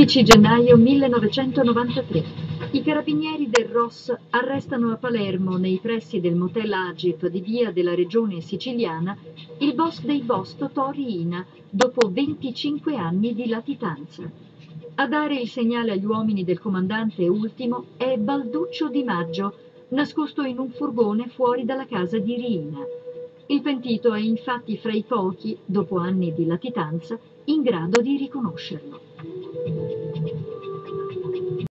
16 gennaio 1993. I carabinieri del ROS arrestano a Palermo, nei pressi del motel Agip di via della regione siciliana, il boss dei boss Totò Riina, dopo 25 anni di latitanza. A dare il segnale agli uomini del comandante ultimo è Balduccio Di Maggio, nascosto in un furgone fuori dalla casa di Riina. Il pentito è infatti fra i pochi, dopo anni di latitanza, in grado di riconoscerlo.